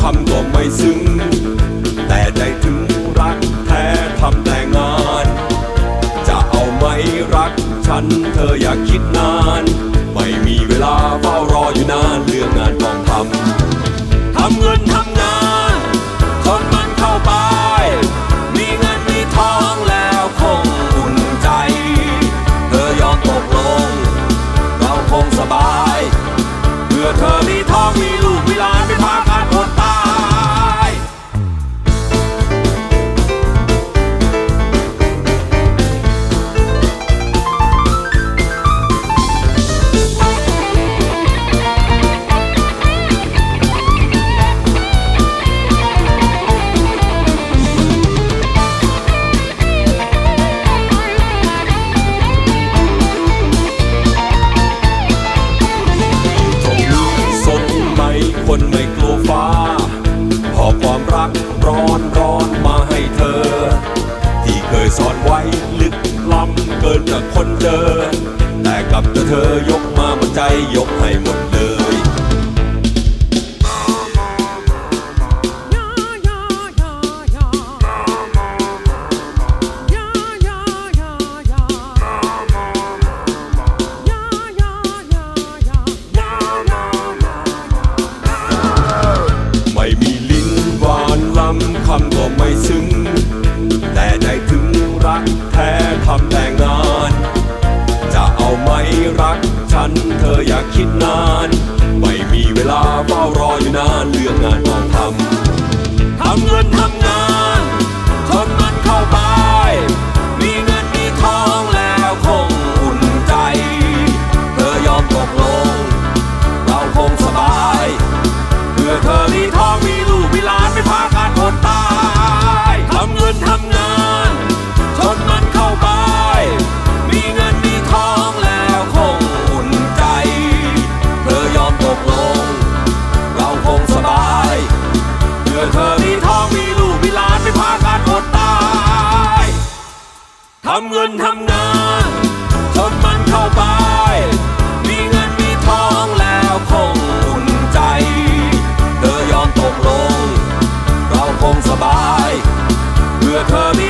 คำก็ไม่ซึ้ง แต่ใจถึงรักแท้ทำแต่งาน จะเอาไหมรักฉันเธออย่าคิดนาน ไม่มีเวลาเฝ้ารออยู่นานเรื่องงานต้องทำทำเงินทำงานทนมันเข้าไป มีเงินมีทองแล้วคงอุ่นใจ เธอยอมตกลง เราคงสบาย เพื่อเธอมีทองมี กับแต่เธอยกมาหัวใจยกให้หมดเลยไม่มีลิ้นหวานล้ำคำก็ไม่ซึ้ง เรื่องงานต้องทำทำเงินทำำเงินทำงานทนมันเข้าไป มีเงินมีทองแล้วคงอุ่นใจ เธอยอมตกลง เราคงสบาย เพื่อเธอ